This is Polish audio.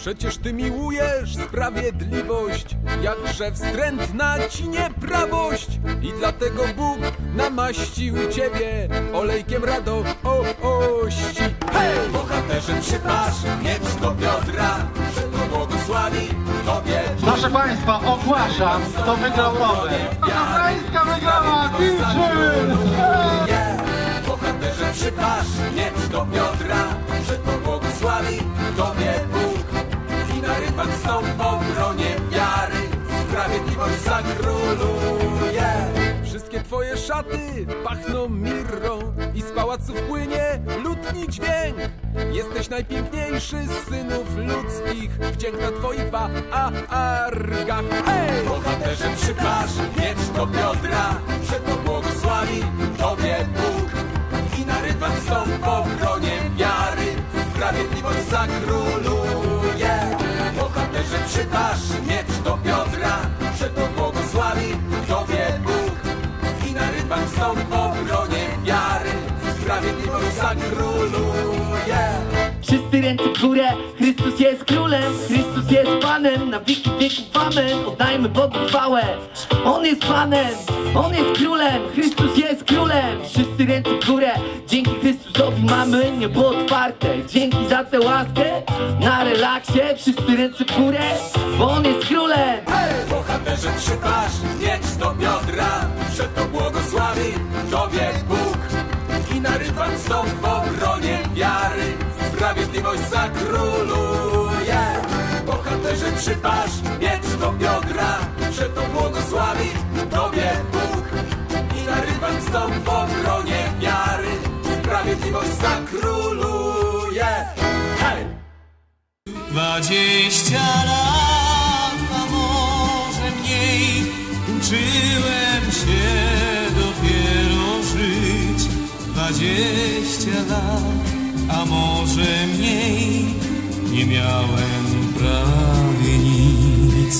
Przecież ty miłujesz sprawiedliwość, jakże wstrętna ci nieprawość. I dlatego Bóg namaścił ciebie olejkiem radości. Hej! Bohaterze przypasz miecz do biodra, że to błogosławi tobie Proszę Państwa, ogłaszam, kto wygrał nowę. Ukraińska wygrała, Wilczyn! Bohaterze przypasz miecz do biodra, że to błogosławi tobie Rybach stąd w obronie wiary, sprawiedliwość zakróluje. Wszystkie twoje szaty pachną mirrą i z pałaców płynie lutni dźwięk. Jesteś najpiękniejszy z synów ludzkich, wdzięk na twoich wargach. Hej! Bohaterze przypasz miecz do biodra, że to błogosławi zakróluje. Wszyscy ręce w górę, Chrystus jest królem, Chrystus jest Panem, na wieki wieków amen, oddajmy Bogu chwałę. On jest Panem, On jest królem, Chrystus jest królem. Wszyscy ręce w górę, dzięki Chrystusowi mamy niebo otwarte. Dzięki za tę łaskę, na relaksie, wszyscy ręce w górę, bo On jest królem. Hej! Bohaterze przypasz miecz do biodra, że to błogosławi tobie Bóg. I na rybach stąd przypasz miecz do biodra, że to błogosławi tobie Bóg. I na rybach stąd w obronie wiary, sprawiedliwość zakróluje. Hej! Dwadzieścia lat, a może mniej, uczyłem się dopiero żyć. Dwadzieścia lat, a może mniej, nie miałem pravienic.